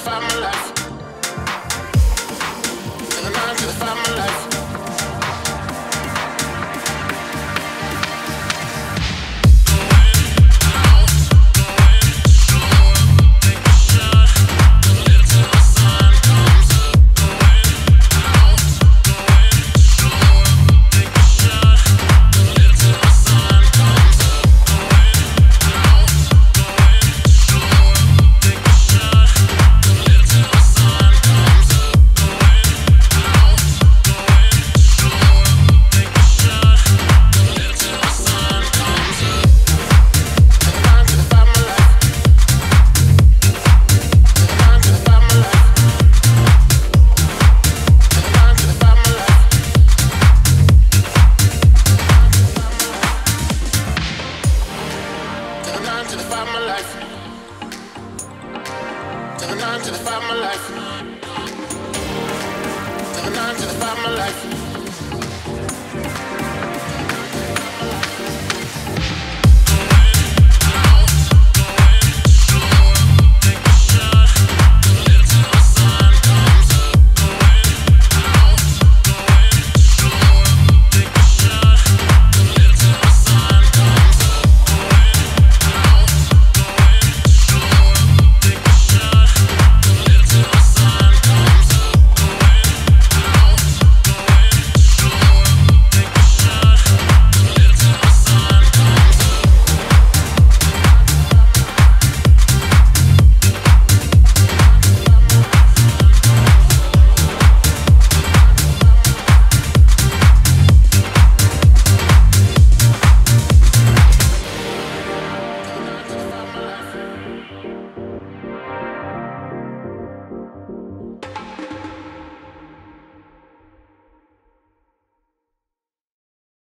family. I'm. Five, my life. To the nine, to the five, my life. To the nine, to the five, my life.